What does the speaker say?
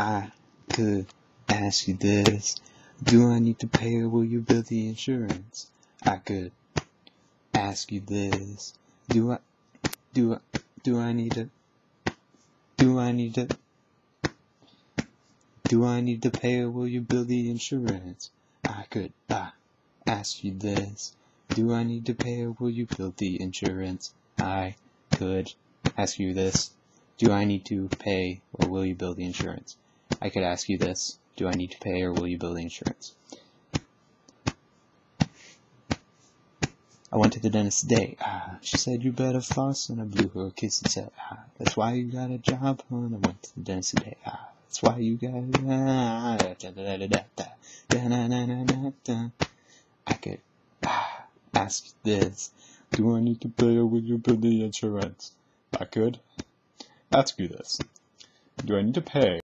I could ask you this. Do I need to pay or will you bill the insurance? I could ask you this. Do I, do I, do I need to, do I need to, do I need to pay or will you bill the insurance? I could uh, ask you this. Do I need to pay or will you bill the insurance? I could ask you this. Do I need to pay or will you bill the insurance? I could ask you this. Do I need to pay or will you bill the insurance? I went to the dentist today. Ah, she said you better floss, and I blew her a kiss and said, ah, that's why you got a job, hon. I went to the dentist today. Ah, that's why you got ah, da, da, da, da, da, da, da, da, da, da. I could ah, ask this. Do I need to pay or will you bill the insurance? I could ask you this. Do I need to pay